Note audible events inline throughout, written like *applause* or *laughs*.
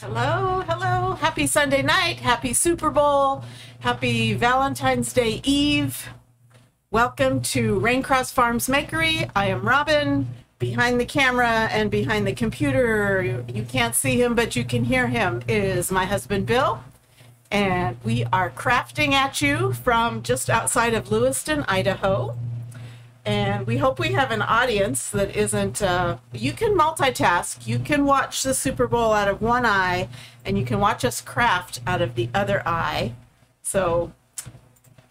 Hello, hello. Happy Sunday night. Happy Super Bowl. Happy Valentine's Day Eve. Welcome to Raincross Farms Makery. I am Robin. Behind the camera and behind the computer, you, can't see him, but you can hear him, is my husband Bill. And we are crafting at you from just outside of Lewiston, Idaho. And we hope we have an audience that isn't, uh, you can multitask. You can watch the Super Bowl out of one eye, and you can watch us craft out of the other eye. So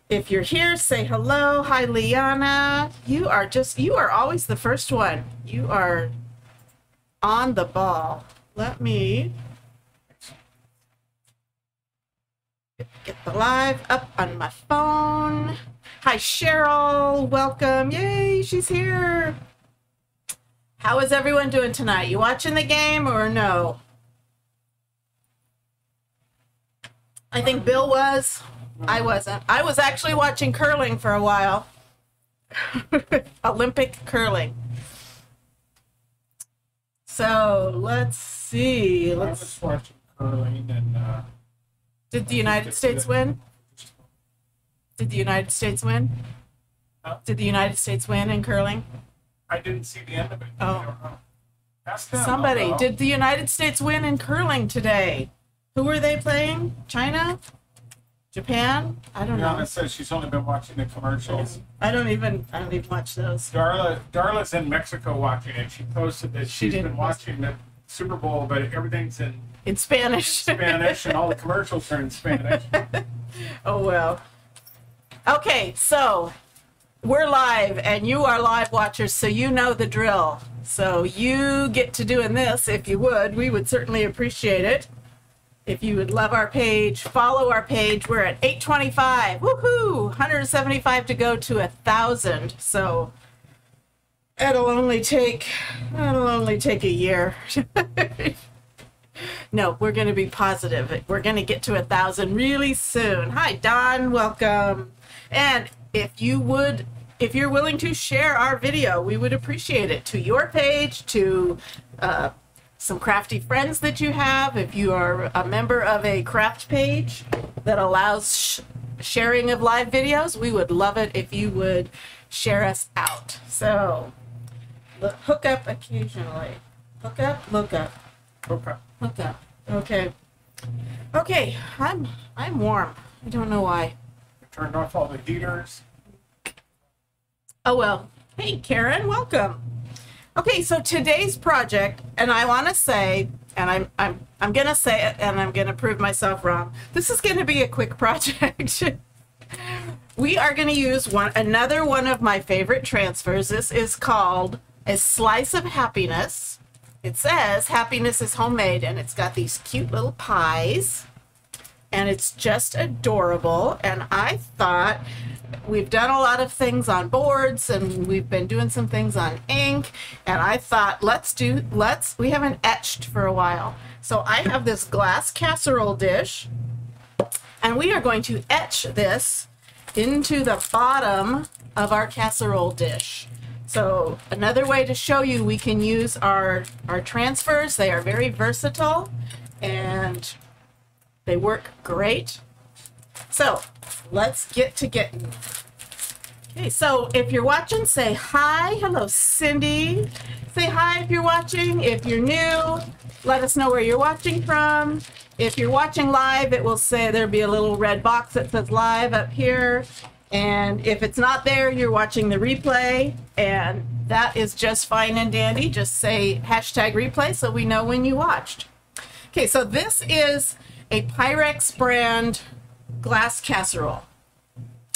if you're here, say hello. Hi, Liana. You are just, you are always the first one. You are on the ball. Let me get the live up on my phone. Hi, Cheryl. Welcome. Yay, she's here. How is everyone doing tonight? You watching the game or no? I think Bill was. I wasn't. I was actually watching curling for a while. *laughs* Olympic curling. So let's see. Let's. was watching curling and uh, Did the United States win? Did the United States win? Huh? Did the United States win in curling? I didn't see the end of it. Oh. I. Ask them, Somebody, did the United States win in curling today? Who were they playing? China? Japan? I don't know. Brianna says she's only been watching the commercials. I don't even I don't even watch those. Darla, Darla's in Mexico watching it. She posted that she's didn't been watching the Super Bowl, but everything's in In Spanish. Spanish and all the commercials are in Spanish. *laughs* oh well. Okay, so we're live and you are live watchers, so you know the drill. So you get to doing this if you would. We would certainly appreciate it. If you would love our page, follow our page. We're at 825. Woohoo! 175 to go to a thousand. So it'll only take it'll only take a year. *laughs* no, we're going to be positive. We're going to get to a thousand really soon. Hi, Don. Welcome. And if you would, if you're willing to share our video, we would appreciate it to your page, to uh, some crafty friends that you have. If you are a member of a craft page that allows sh- sharing of live videos, we would love it if you would share us out. So, look, hook up occasionally. Hook up, look up. hook up. Okay. Okay, I'm I'm warm. I don't know why. Turned off all the heaters. Oh well. Hey Karen, welcome. Okay, so today's project, and I want to say, and I'm I'm I'm gonna say it, and I'm gonna prove myself wrong. This is gonna be a quick *laughs* project. we are gonna use one another one of my favorite transfers. This is called a slice of happiness. It says happiness is homemade, and it's got these cute little pies and it's just adorable. And I thought we've done a lot of things on boards and we've been doing some things on ink. And I thought, let's do, let's, we haven't etched for a while. So I have this glass casserole dish and we are going to etch this into the bottom of our casserole dish. So another way to show you we can use our, our transfers. They are very versatile and they work great. So let's get to getting. Okay, so if you're watching, say hi. Hello, Cindy. Say hi if you're watching. If you're new, let us know where you're watching from. If you're watching live, it will say there'll be a little red box that says live up here. And if it's not there, you're watching the replay. And that is just fine and dandy. Just say hashtag replay so we know when you watched. Okay, so this is a Pyrex brand glass casserole.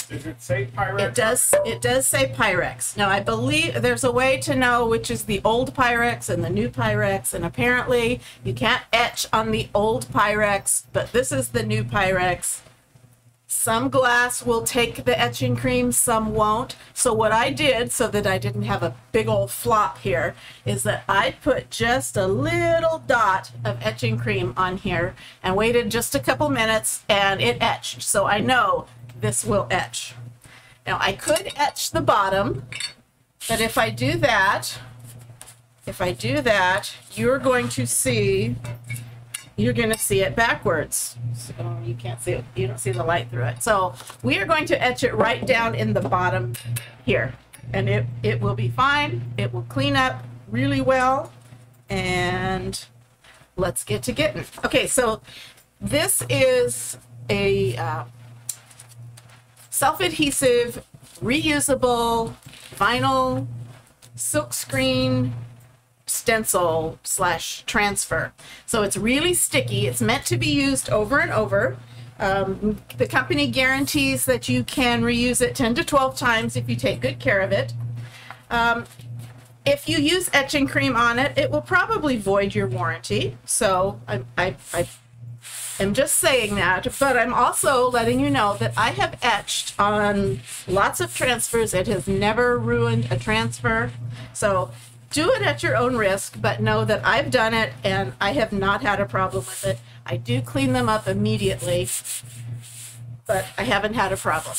Does it say Pyrex? It does it does say Pyrex. Now I believe there's a way to know which is the old Pyrex and the new Pyrex, and apparently you can't etch on the old Pyrex, but this is the new Pyrex. Some glass will take the etching cream, some won't. So what I did, so that I didn't have a big old flop here, is that I put just a little dot of etching cream on here and waited just a couple minutes and it etched. So I know this will etch. Now I could etch the bottom, but if I do that, if I do that, you're going to see you're going to see it backwards. So you can't see it. You don't see the light through it. So we are going to etch it right down in the bottom here. And it, it will be fine. It will clean up really well. And let's get to getting. Okay, so this is a uh, self-adhesive, reusable vinyl silk screen stencil slash transfer. So it's really sticky. It's meant to be used over and over. Um, the company guarantees that you can reuse it 10 to 12 times if you take good care of it. Um, if you use etching cream on it, it will probably void your warranty. So I, I, I am just saying that, but I'm also letting you know that I have etched on lots of transfers. It has never ruined a transfer. So do it at your own risk, but know that I've done it and I have not had a problem with it. I do clean them up immediately, but I haven't had a problem.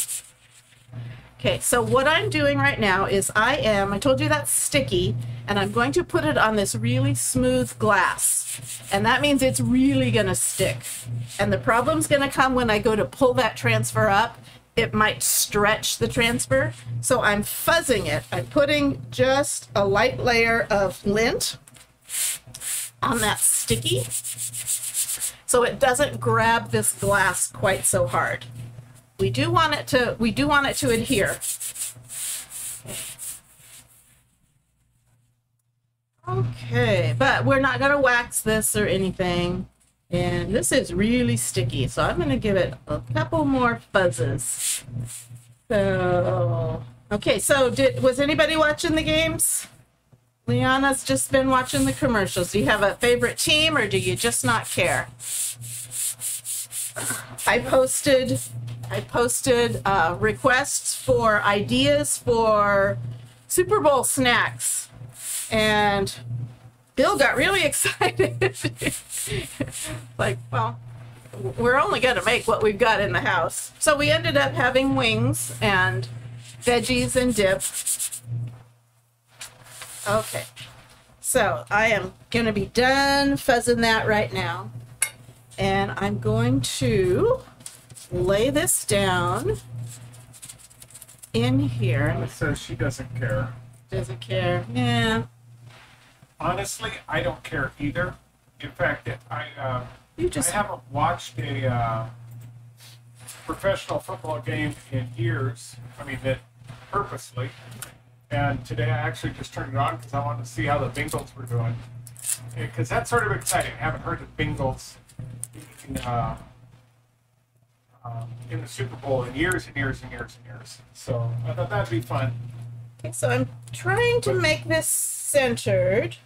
Okay, so what I'm doing right now is I am, I told you that's sticky, and I'm going to put it on this really smooth glass. And that means it's really gonna stick. And the problem's gonna come when I go to pull that transfer up. It might stretch the transfer. So I'm fuzzing it. I'm putting just a light layer of lint on that sticky so it doesn't grab this glass quite so hard. We do want it to, we do want it to adhere. Okay, but we're not gonna wax this or anything. And this is really sticky, so I'm gonna give it a couple more fuzzes. So, okay, so did, was anybody watching the games? Liana's just been watching the commercials. Do you have a favorite team or do you just not care? I posted I posted uh, requests for ideas for Super Bowl snacks, and Bill got really *laughs* excited. like, well, we're only going to make what we've got in the house. So we ended up having wings and veggies and dip. Okay, so I am going to be done fuzzing that right now. And I'm going to lay this down in here. It says she doesn't care. Doesn't care. Yeah. Honestly, I don't care either. In fact, I uh, You just I haven't watched a uh, professional football game in years. I mean, that purposely. And today I actually just turned it on because I wanted to see how the Bengals were doing. Because that's sort of exciting. I haven't heard the Bengals in, uh, um, in the Super Bowl in years and years and years and years. So I thought that'd be fun. Okay, so I'm trying to make this centered.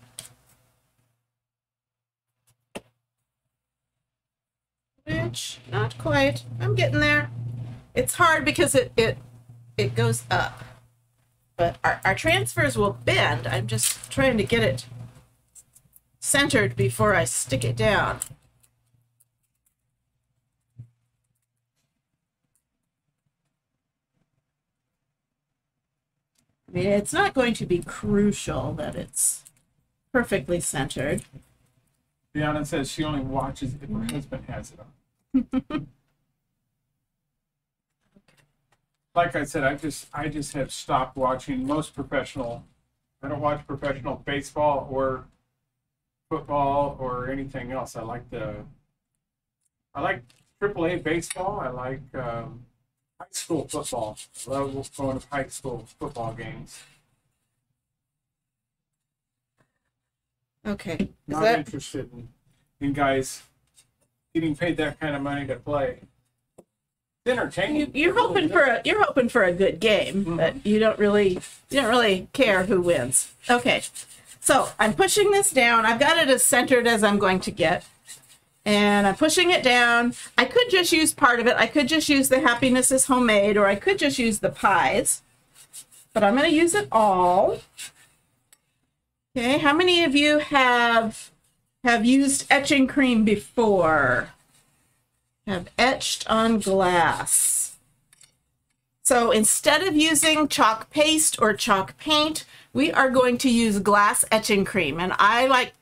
Which not quite. I'm getting there. It's hard because it it it goes up. But our, our transfers will bend. I'm just trying to get it centered before I stick it down. I mean, it's not going to be crucial that it's perfectly centered. Brianna says she only watches if her husband has it on. *laughs* like I said, I just I just have stopped watching most professional. I don't watch professional baseball or football or anything else. I like the I like AAA baseball. I like um, high school football. I love going to high school football games. Okay. Is Not that, interested in, in guys getting paid that kind of money to play. It's entertaining. you, you're hoping for a you're hoping for a good game, mm-hmm. but you don't really you don't really care who wins. Okay. So I'm pushing this down. I've got it as centered as I'm going to get. And I'm pushing it down. I could just use part of it. I could just use the happiness is homemade, or I could just use the pies. But I'm going to use it all. Okay, how many of you have have used etching cream before? Have etched on glass. So instead of using chalk paste or chalk paint, we are going to use glass etching cream. And I like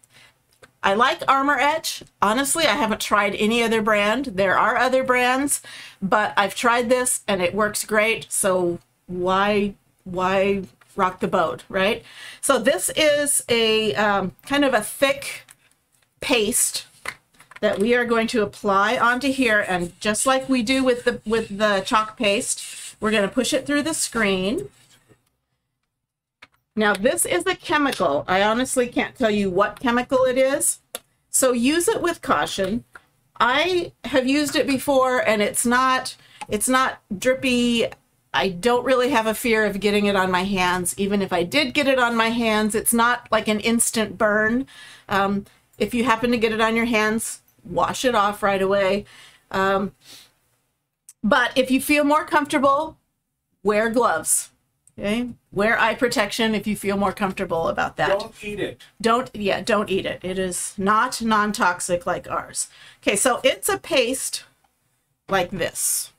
I like Armour Etch. Honestly, I haven't tried any other brand. There are other brands, but I've tried this and it works great. So why why rock the boat, right? So this is a um, kind of a thick paste that we are going to apply onto here, and just like we do with the with the chalk paste, we're going to push it through the screen. Now, this is a chemical. I honestly can't tell you what chemical it is, so use it with caution. I have used it before, and it's not it's not drippy. I don't really have a fear of getting it on my hands. Even if I did get it on my hands, it's not like an instant burn. Um, if you happen to get it on your hands, wash it off right away. Um, but if you feel more comfortable, wear gloves. Okay, wear eye protection if you feel more comfortable about that. Don't eat it. Don't, yeah, don't eat it. It is not non-toxic like ours. Okay, so it's a paste like this.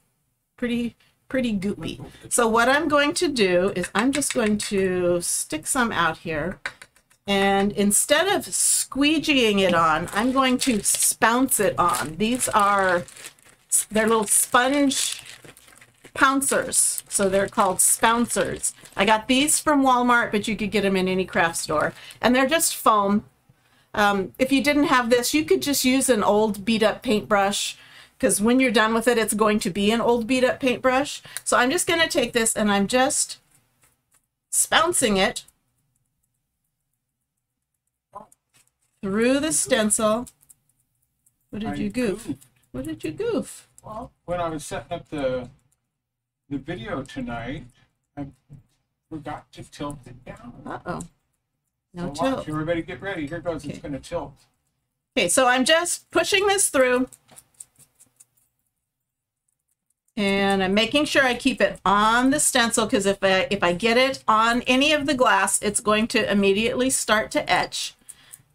Pretty, pretty goopy. So what I'm going to do is I'm just going to stick some out here. And instead of squeegeeing it on, I'm going to spounce it on. These are, they're little sponge pouncers. So they're called spouncers. I got these from Walmart, but you could get them in any craft store. And they're just foam. Um, if you didn't have this, you could just use an old beat up paintbrush because when you're done with it, it's going to be an old beat up paintbrush. So I'm just going to take this and I'm just spouncing it through the stencil. What did I you goof? goofed. What did you goof? Well, when I was setting up the the video tonight, I forgot to tilt it down. Uh-oh. No so watch, tilt. everybody get ready. Here goes. It's going to tilt. Okay, so I'm just pushing this through. And I'm making sure I keep it on the stencil because if I if I get it on any of the glass, it's going to immediately start to etch.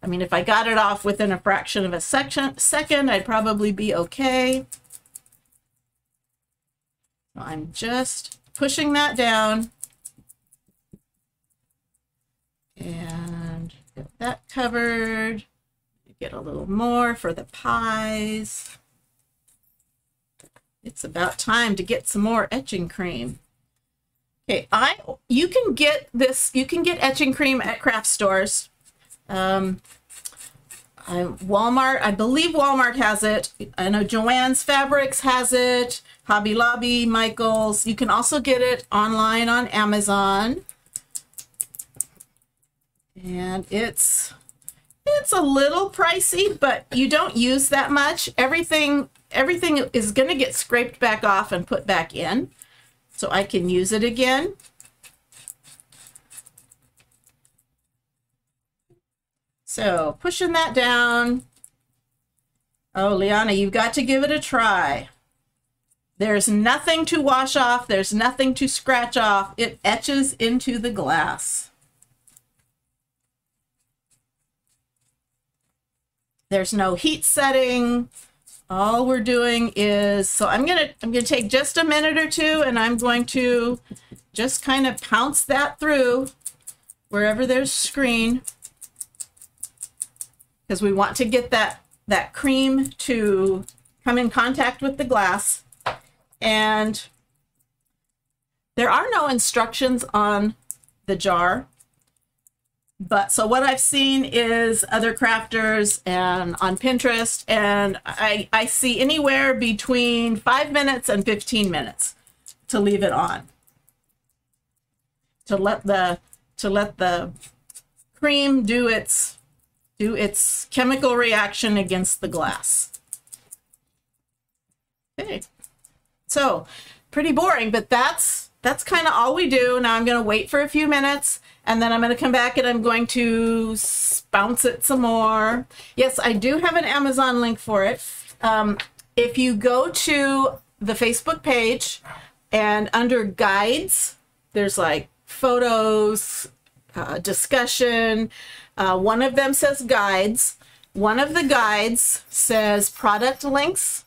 I mean, if I got it off within a fraction of a section, second, I'd probably be okay. I'm just pushing that down. And get that covered. Get a little more for the pies. It's about time to get some more etching cream. Okay, I you can get this. You can get etching cream at craft stores. Um, I, Walmart, I believe Walmart has it. I know Joann's Fabrics has it. Hobby Lobby, Michaels. You can also get it online on Amazon. And it's it's a little pricey, but you don't use that much. Everything everything is going to get scraped back off and put back in. So I can use it again. So pushing that down. Oh, Liana, you've got to give it a try. There's nothing to wash off. There's nothing to scratch off. It etches into the glass. There's no heat setting. All we're doing is, so I'm going to, I'm going to take just a minute or two and I'm going to just kind of pounce that through wherever there's screen because we want to get that, that cream to come in contact with the glass. And there are no instructions on the jar. But so what I've seen is other crafters and on Pinterest, and I, I see anywhere between five minutes and 15 minutes to leave it on. To let the to let the cream do its do its chemical reaction against the glass. Okay. So pretty boring, but that's that's kind of all we do. Now I'm going to wait for a few minutes and then I'm going to come back and I'm going to bounce it some more. Yes, I do have an Amazon link for it. Um, if you go to the Facebook page and under guides, there's like photos, uh, discussion. Uh, one of them says guides. One of the guides says product links.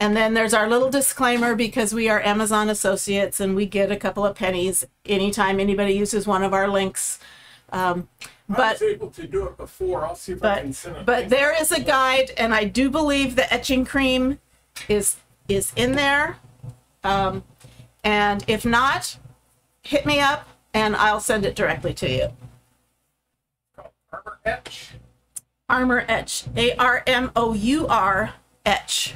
And then there's our little disclaimer because we are Amazon associates and we get a couple of pennies anytime anybody uses one of our links. Um, I but was able to do it before. I'll see if I can send but it. but there is a guide, and I do believe the etching cream is is in there. Um, and if not, hit me up, and I'll send it directly to you. Armour Etch. Armour Etch, A R M O U R Etch.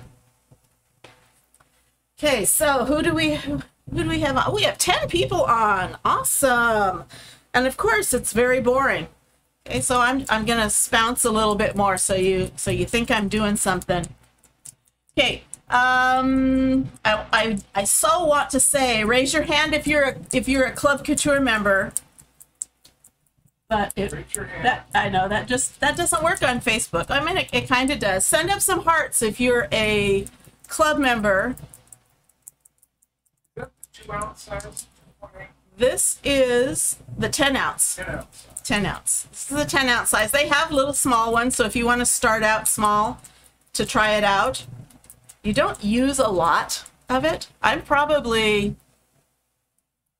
Okay, so who do we who do we have on? We have 10 people on. Awesome. And of course, it's very boring. Okay, so I'm I'm going to spounce a little bit more so you so you think I'm doing something. Okay. Um I I I so want to say raise your hand if you're a if you're a Club Couture member. But it, Raise your hand. that I know that just that doesn't work on Facebook. I mean, it, it kind of does. Send up some hearts if you're a club member. Is that the two ounce size? Okay, This is the 10 ounce. Ten ounce. 10 ounce. This is the 10 ounce size. They have little small ones, so if you want to start out small to try it out, you don't use a lot of it. I'm probably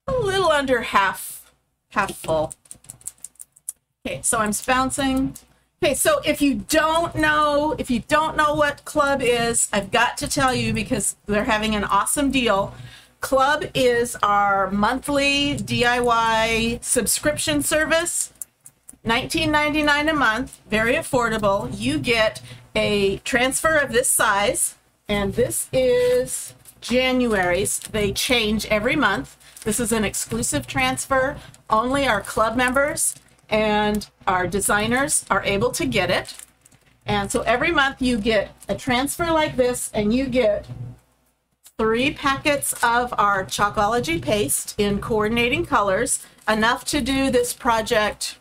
a little under half half full. Okay, so I'm spouncing. Okay, so if you don't know, if you don't know what Club is, I've got to tell you because they're having an awesome deal. Club is our monthly DIY subscription service. $19.99 a month, very affordable. You get a transfer of this size, and this is January's. They change every month. This is an exclusive transfer. Only our club members and our designers are able to get it. And so every month you get a transfer like this, and you get three packets of our Chalkology paste in coordinating colors, enough to do this project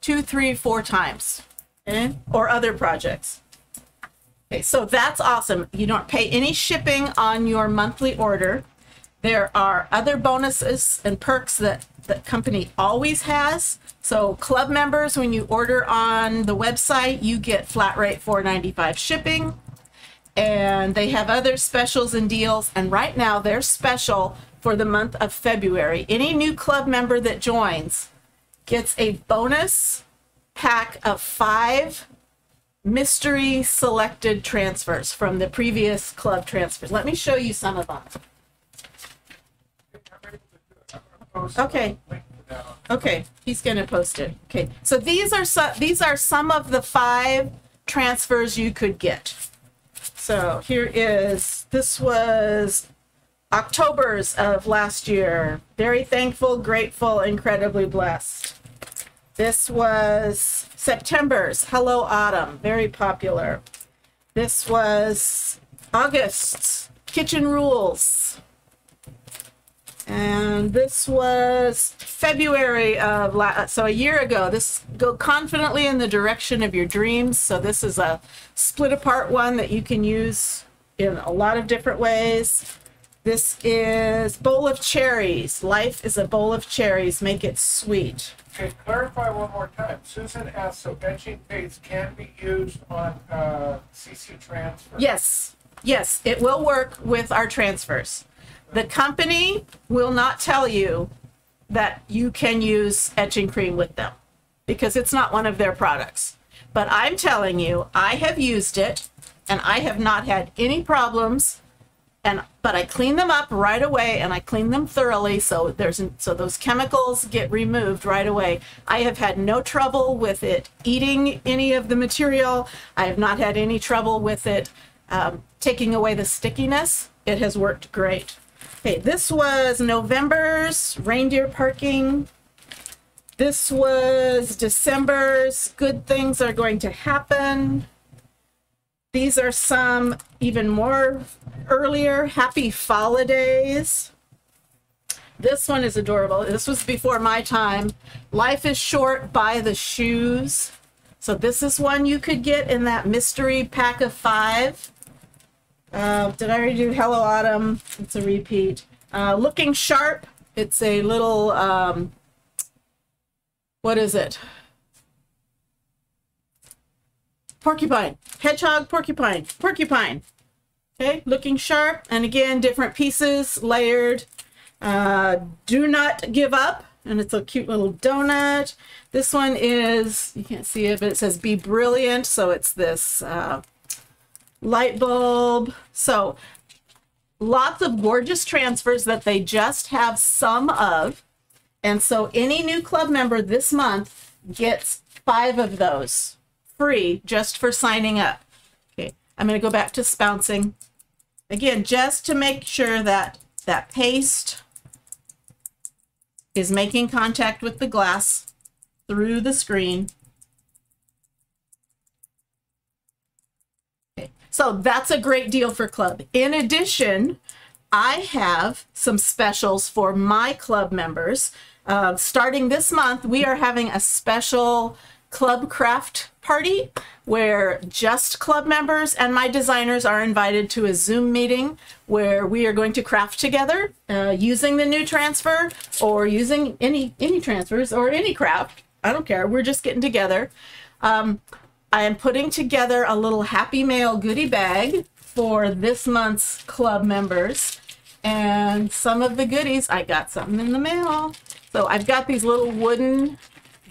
two, three, four times, okay? or other projects. Okay, so that's awesome. You don't pay any shipping on your monthly order. There are other bonuses and perks that the company always has. So club members, when you order on the website, you get flat rate $4.95 shipping and they have other specials and deals. And right now, they're special for the month of February. Any new club member that joins gets a bonus pack of five mystery selected transfers from the previous club transfers. Let me show you some of them. I'm able to do it. I'm gonna post a Okay. to Okay, he's gonna post it. Okay, so these are some, these are some of the five transfers you could get. So here is, this was October's of last year. Very thankful, grateful, incredibly blessed. This was September's Hello Autumn, very popular. This was August's Kitchen Rules. And this was February of la- so a year ago. This go confidently in the direction of your dreams. So this is a split apart one that you can use in a lot of different ways. This is bowl of cherries. Life is a bowl of cherries. Make it sweet. Okay, clarify one more time. Susan asked, so benching paste can be used on uh, CC transfer? Yes, yes, it will work with our transfers. The company will not tell you that you can use etching cream with them because it's not one of their products. But I'm telling you, I have used it and I have not had any problems. And but I clean them up right away and I clean them thoroughly so there's so those chemicals get removed right away. I have had no trouble with it eating any of the material. I have not had any trouble with it um, taking away the stickiness. It has worked great. Okay, this was November's reindeer parking. This was December's good things are going to happen. These are some even more earlier happy holidays. This one is adorable. This was before my time. Life is short, buy the shoes. So this is one you could get in that mystery pack of five. Uh, did I already do Hello Autumn? It's a repeat. Uh, Looking Sharp. It's a little, um, what is it? Porcupine. Hedgehog, porcupine. Porcupine. Okay, looking sharp. And again, different pieces, layered. Uh, do not give up. and it's a cute little donut. This one is, you can't see it, but it says be brilliant. So it's this uh, light bulb. So lots of gorgeous transfers that they just have some of. And so any new club member this month gets five of those free just for signing up. Okay, I'm going to go back to spouncing. Again, just to make sure that that paste is making contact with the glass through the screen. Okay, so that's a great deal for club. In addition, I have some specials for my club members. Uh, starting this month, we are having a special club craft party where just club members and my designers are invited to a Zoom meeting where we are going to craft together uh, using the new transfer or using any any transfers or any craft. I don't care. We're just getting together. Um, I am putting together a little Happy Mail goodie bag for this month's club members. And some of the goodies, I got something in the mail. So I've got these little wooden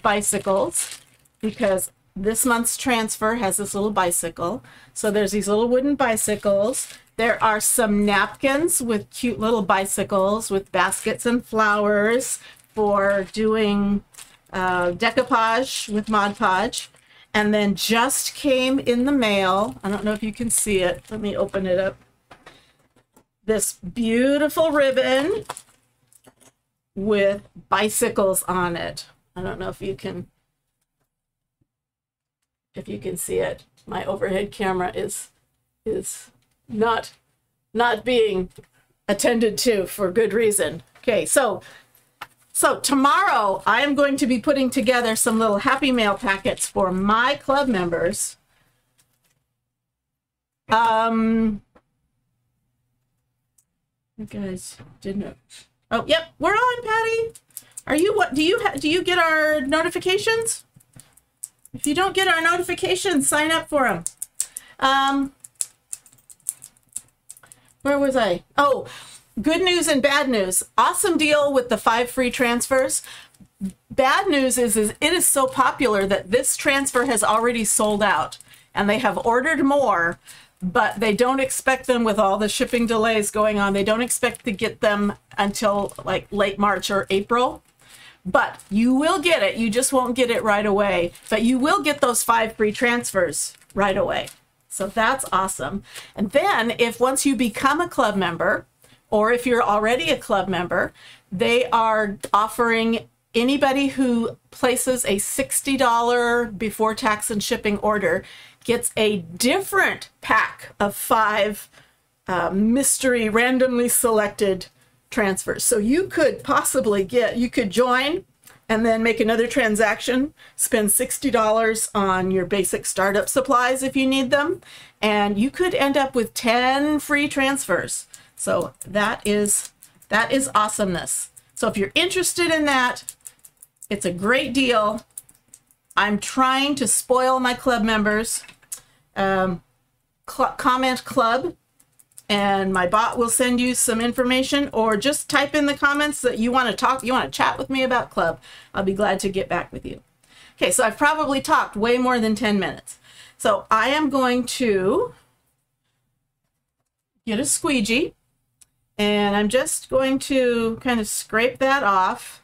bicycles because this month's transfer has this little bicycle. So there's these little wooden bicycles. There are some napkins with cute little bicycles with baskets and flowers for doing uh, decoupage with Mod Podge. And then just came in the mail. I don't know if you can see it. Let me open it up. This beautiful ribbon with bicycles on it. I don't know if you can if you can see it. My overhead camera is is not not being attended to for good reason. Okay, so so tomorrow I am going to be putting together some little happy mail packets for my club members. Um you guys didn't Oh, yep, we're on, Patty. Are you what do you do you get our notifications? If you don't get our notifications, sign up for them. Um, where was I? Oh, good news and bad news. Awesome deal with the five free transfers. Bad news is, is it is so popular that this transfer has already sold out and they have ordered more, but they don't expect them with all the shipping delays going on. They don't expect to get them until like late March or April but you will get it. You just won't get it right away. But you will get those five free transfers right away. So that's awesome. And then if once you become a club member, or if you're already a club member, they are offering anybody who places a $60 before tax and shipping order gets a different pack of five uh, mystery randomly selected transfers. So you could possibly get, you could join and then make another transaction, spend $60 on your basic startup supplies if you need them, and you could end up with 10 free transfers. So that is that is awesomeness. So if you're interested in that, it's a great deal. I'm trying to spoil my club members. Um, cl comment club and my bot will send you some information or just type in the comments that you want to talk, you want to chat with me about club. I'll be glad to get back with you. Okay, so I've probably talked way more than 10 minutes. So I am going to get a squeegee and I'm just going to kind of scrape that off.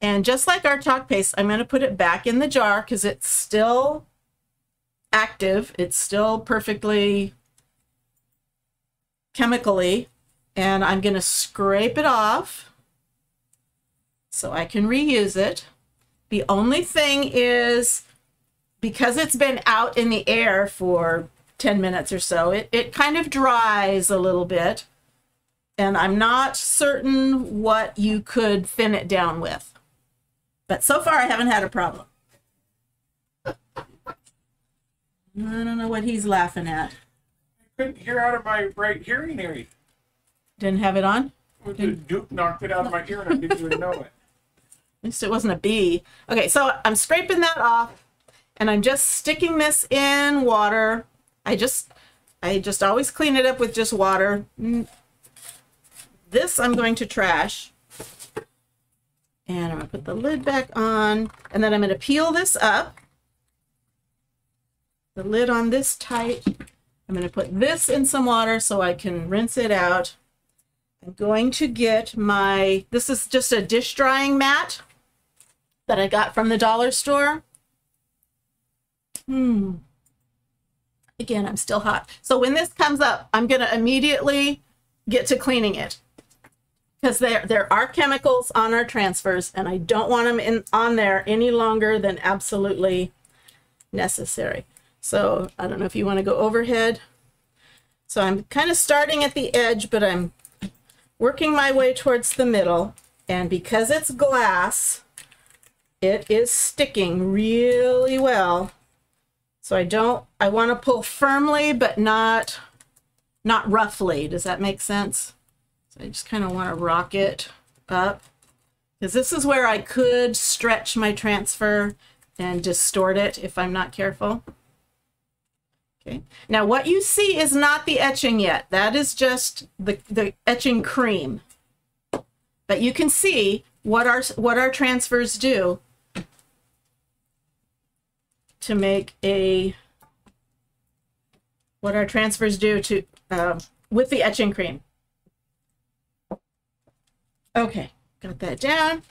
And just like our chalk paste, I'm going to put it back in the jar because it's still active. It's still perfectly chemically and I'm going to scrape it off so I can reuse it. The only thing is because it's been out in the air for 10 minutes or so, it, it kind of dries a little bit. And I'm not certain what you could thin it down with. But so far, I haven't had a problem. I don't know what he's laughing at I couldn't hear out of my right hearing area. Didn't have it on? The Duke knocked it out of my ear and I didn't even know it. At least it wasn't a bee. Okay, so I'm scraping that off and I'm just sticking this in water. I just, I just always clean it up with just water. Mm, This I'm going to trash. And I'm gonna put the lid back on, and then I'm gonna peel this up. The lid on this tight. I'm gonna put this in some water so I can rinse it out. I'm going to get my, this is just a dish drying mat that I got from the dollar store. Hmm. Again, I'm still hot. So when this comes up, I'm going to immediately get to cleaning it because there there are chemicals on our transfers and I don't want them in on there any longer than absolutely necessary. So I don't know if you want to go overhead. So I'm kind of starting at the edge, but I'm working my way towards the middle. And because it's glass, it is sticking really well. So I don't, I want to pull firmly, but not, not roughly. Does that make sense? I just kind of want to rock it up because this is where I could stretch my transfer and distort it if I'm not careful. Okay. Now what you see is not the etching yet. That is just the, the etching cream. But you can see what our, what our transfers do to make a, what our transfers do to, uh, with the etching cream. Okay, got that down.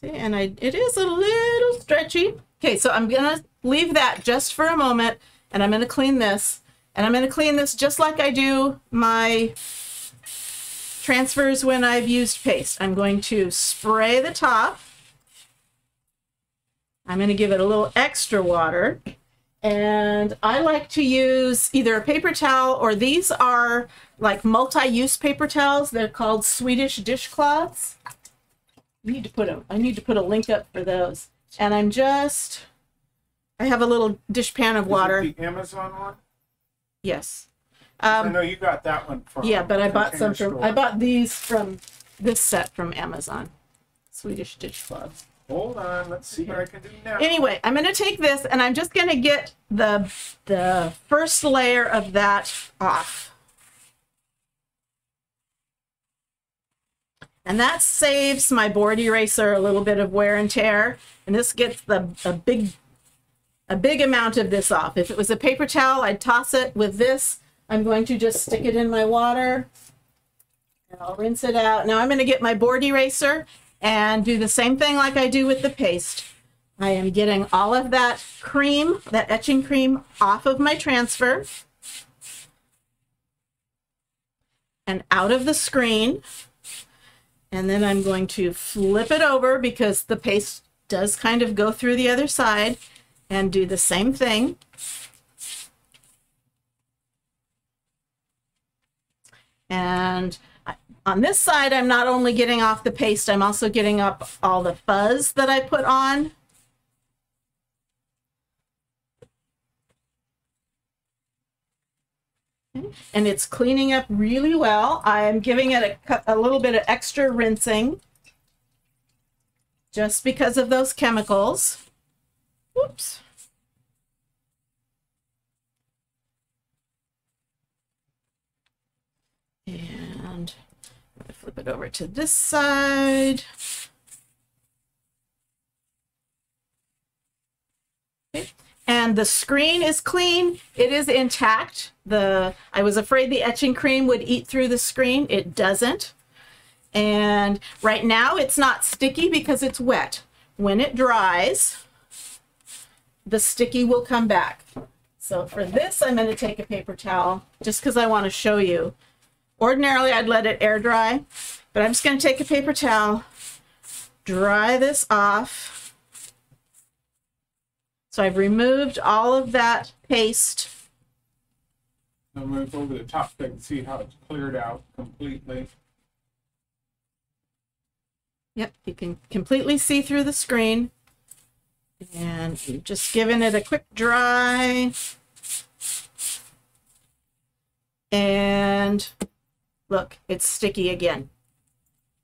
See, and I, it is a little stretchy. Okay, so I'm gonna leave that just for a moment and I'm to clean this. And I'm to clean this just like I do my transfers when I've used paste. I'm going to spray the top. I'm to give it a little extra water. And I like to use either a paper towel or these are like multi-use paper towels. They're called Swedish dishcloths. I need to put a I need to put a link up for those. And I'm just I have a little dish pan of water. the Amazon one? Yes. Um, I know you got that one from. Yeah, but I bought some from. Store. I bought these from this set from Amazon. Swedish dishcloths. Hold on, let's see what I can do now. Anyway, I'm going to take this and I'm just going to get the the first layer of that off. And that saves my board eraser a little bit of wear and tear. And this gets the a big a big amount of this off. If it was a paper towel, I'd toss it with this. I'm going to just stick it in my water and I'll rinse it out. Now I'm going to get my board eraser and do the same thing like I do with the paste. I am getting all of that cream, that etching cream off of my transfer and out of the screen. And then I'm going to flip it over because the paste does kind of go through the other side and do the same thing. And on this side, I'm not only getting off the paste, I'm also getting up all the fuzz that I put on. And it's cleaning up really well. I'm giving it a, a little bit of extra rinsing just because of those chemicals. Whoops. And flip it over to this side. Okay. And the screen is clean. It is intact. The I was afraid the etching cream would eat through the screen. It doesn't. And right now it's not sticky because it's wet. When it dries, the sticky will come back. So for this, I'm going to take a paper towel just because I want to show you. Ordinarily, I'd let it air dry, but I'm just going to take a paper towel, dry this off. So I've removed all of that paste. I'm going to go over the top so and see how it's cleared out completely. Yep, you can completely see through the screen. And just giving it a quick dry. And look, it's sticky again.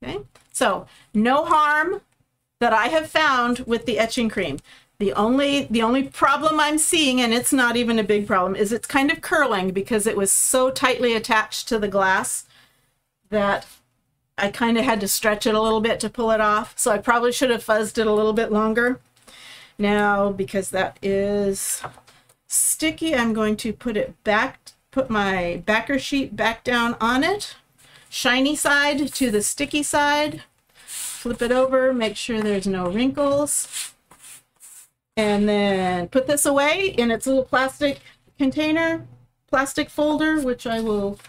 Okay, so no harm that I have found with the etching cream. The only the only problem I'm seeing, and it's not even a big problem, is it's kind of curling because it was so tightly attached to the glass that I kind of had to stretch it a little bit to pull it off. So I probably should have fuzzed it a little bit longer. Now, because that is sticky, I'm going to put it back, put my backer sheet back down on it. Shiny side to the sticky side. Flip it over, make sure there's no wrinkles. And then put this away in its little plastic container, plastic folder, which I will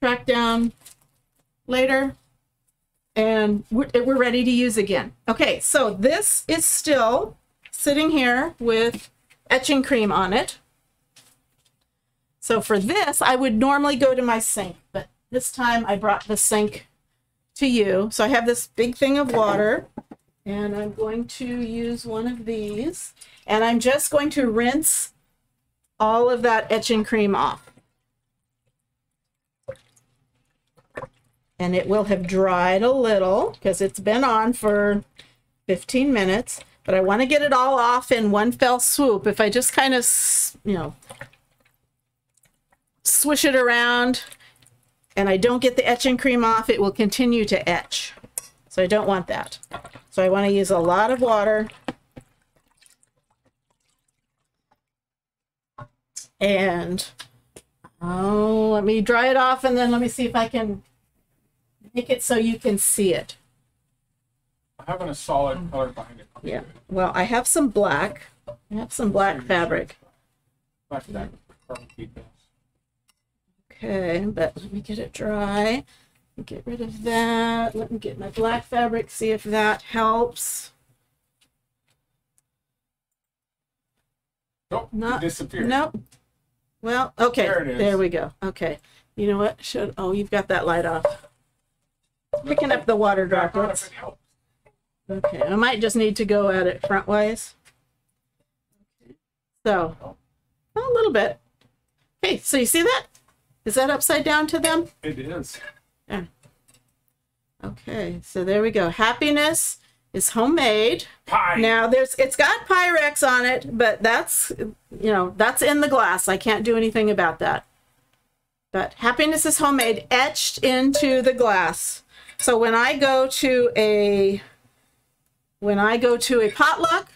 track down later. And we're, we're ready to use again. Okay, so this is still sitting here with etching cream on it. So for this, I would normally go to my sink, but this time I brought the sink to you. So I have this big thing of water and I'm going to use one of these and I'm just going to rinse all of that etching cream off. And it will have dried a little because it's been on for 15 minutes, but I want to get it all off in one fell swoop. If I just kind of, you know, swish it around and I don't get the etching cream off, it will continue to etch. So I don't want that. So I want to use a lot of water. And oh, let me dry it off and then let me see if I can make it so you can see it. I'm having a solid color behind it. Yeah. Well, I have some black. I have some black fabric. Carbon details. Okay, but let me get it dry. Get rid of that. Let me get my black fabric, see if that helps. Nope. Not- disappeared. Nope. Well, okay. There it is. There we go. Okay. You know what? Should oh, you've got that light off. Picking up the water droplets. Okay, I might just need to go at it frontwise. So, a little bit. Okay, so you see that? Is that upside down to them? It is. Okay, so there we go. Happiness is homemade. Pie. Now there's it's got Pyrex on it, but that's you know, that's in the glass. I can't do anything about that. But happiness is homemade, etched into the glass. So when I go to a when I go to a potluck,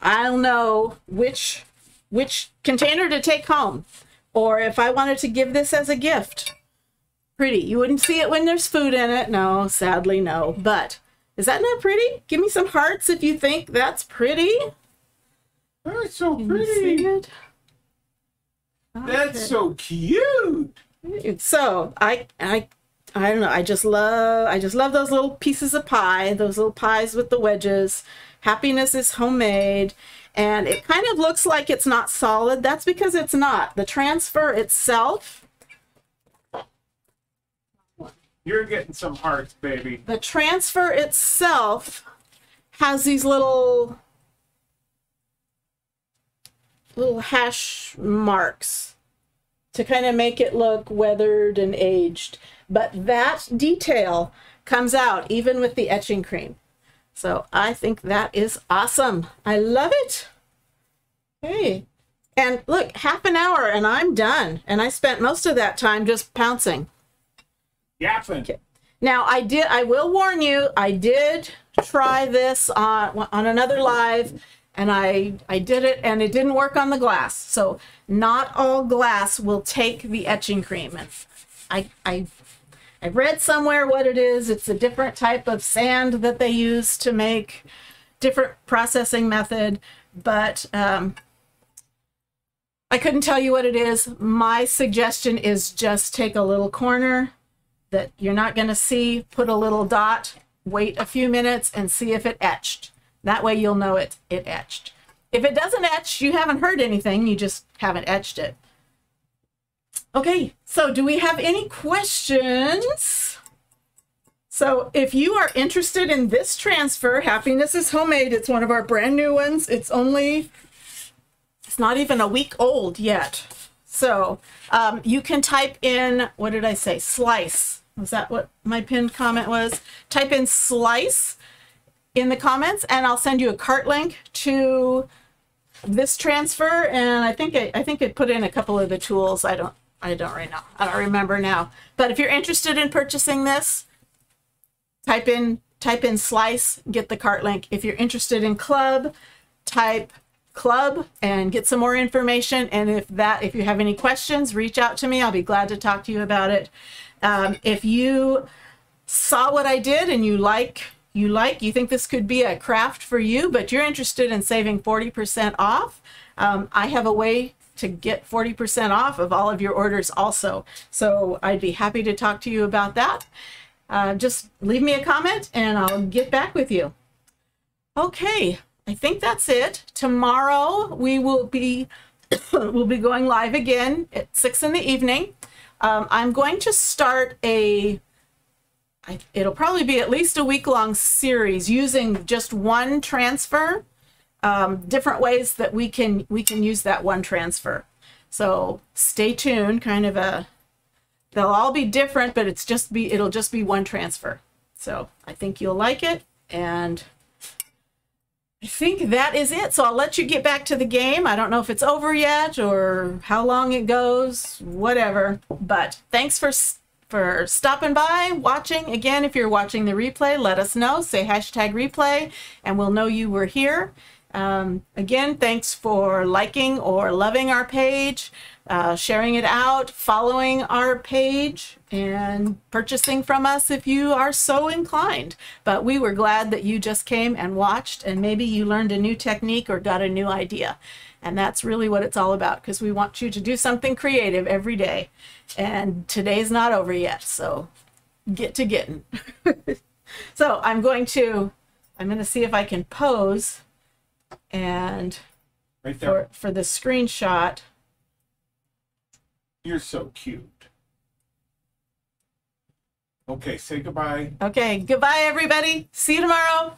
I'll know which which container to take home. Or if I wanted to give this as a gift. Pretty. You wouldn't see it when there's food in it. No, sadly no. But is that not pretty? Give me some hearts if you think that's pretty. That's so Can pretty. That's so cute. so I I I don't know. I just love I just love those little pieces of pie, those little pies with the wedges. Happiness is homemade. And it kind of looks like it's not solid. That's because it's not. The transfer itself, You're getting some hearts, baby. the transfer itself has these little little hash marks to kind of make it look weathered and aged. But that detail comes out even with the etching cream. So I think that is awesome. I love it. Hey. And look, half an hour and I'm done. And I spent most of that time just pouncing. Yapping. Now I did. I will warn you. I did try this on on another live, and I I did it, and it didn't work on the glass. So not all glass will take the etching cream. And I I I read somewhere what it is. It's a different type of sand that they use to make different processing method, but um, I couldn't tell you what it is. My suggestion is just take a little corner that you're not going to see, put a little dot, wait a few minutes and see if it etched. That way you'll know it it etched. If it doesn't etch, you haven't heard anything, you just haven't etched it. Okay, so do we have any questions? So if you are interested in this transfer, Happiness is Homemade, it's one of our brand new ones. It's only, it's not even a week old yet. So um, you can type in, what did I say? Slice. Was that what my pinned comment was? Type in slice in the comments and I'll send you a cart link to this transfer. And I think it, I think it put in a couple of the tools. I don't, I don't right now. I don't remember now. But if you're interested in purchasing this, type in type in slice, get the cart link. If you're interested in club, type club and get some more information. And if that, if you have any questions, reach out to me. I'll be glad to talk to you about it. Um, if you saw what I did and you like, you like, you think this could be a craft for you, but you're interested in saving 40% off, um, I have a way to get 40% off of all of your orders also. So I'd be happy to talk to you about that. Uh, just leave me a comment and I'll get back with you. Okay, I think that's it. Tomorrow we will be *coughs* we'll be going live again at six in the evening. Um, I'm going to start a I, it'll probably be at least a week long series using just one transfer um, different ways that we can we can use that one transfer. So stay tuned kind of a they'll all be different but it's just be it'll just be one transfer. So i think you'll like it and I think that is it. So I'll let you get back to the game. I don't know if it's over yet or how long it goes, whatever. But thanks for for stopping by, watching. Again, if you're watching the replay, let us know. Say hashtag replay, and we'll know you were here. Um, again, thanks for liking or loving our page, uh, sharing it out, following our page, and purchasing from us if you are so inclined. But we were glad that you just came and watched, and maybe you learned a new technique or got a new idea. And that's really what it's all about because we want you to do something creative every day. And today's not over yet, so get to getting. *laughs* so I'm going to, I'm going to see if I can pose and Right there. for, for the screenshot. You're so cute. Okay, say goodbye. Okay, goodbye everybody. See you tomorrow.